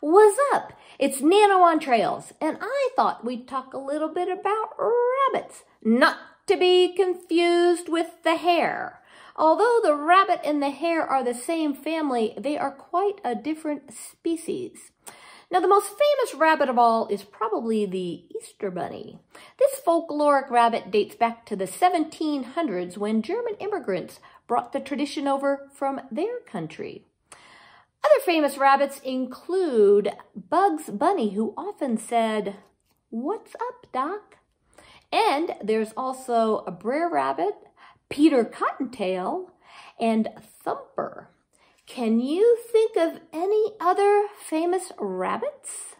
What's up? It's Nano on Trails, and I thought we'd talk a little bit about rabbits, not to be confused with the hare. Although the rabbit and the hare are the same family, they are quite a different species. Now, the most famous rabbit of all is probably the Easter Bunny. This folkloric rabbit dates back to the 1700s when German immigrants brought the tradition over from their country. Other famous rabbits include Bugs Bunny, who often said, What's up, Doc? And there's also a Brer Rabbit, Peter Cottontail, and Thumper. Can you think of any other famous rabbits?